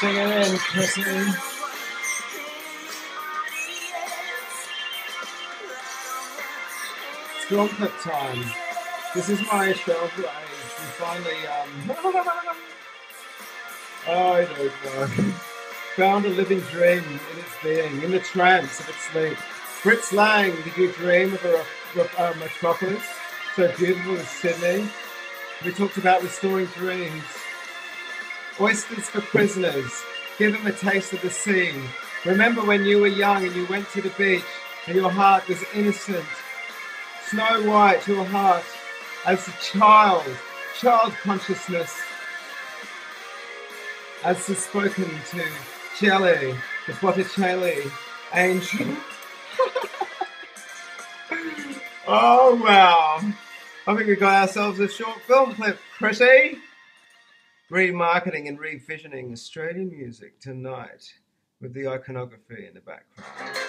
Chrissy. Film time. This is my show age. We finally, um, I don't know, found a living dream in its being, in the trance of its sleep. Fritz Lang, did you dream of a, a, a metropolis so beautiful as Sydney? We talked about restoring dreams. Oysters for prisoners. Give them a taste of the sea. Remember when you were young and you went to the beach and your heart was innocent. Snow White, your heart as a child, child consciousness, as is spoken to Shelley, the Botticelli angel. oh wow! I think we got ourselves a short film clip, pretty. Remarketing and revisioning Australian music tonight with the iconography in the background.